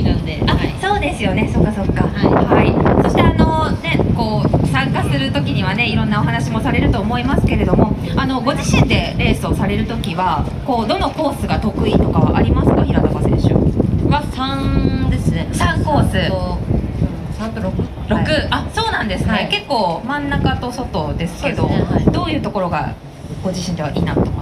なんで、あ、はい、そうですよね。そっかそっか。ははい。そしてあのね、こう参加する時にはね、いろんなお話もされると思いますけれども、あのご自身でレースをされる時は、こうどのコースが得意とかはありますか、平高選手。は3ですね。3コース。3と 6, 6、はい。あ、そうなんですね、はい。結構真ん中と外ですけど、ね。どういうところがご自身ではいいなと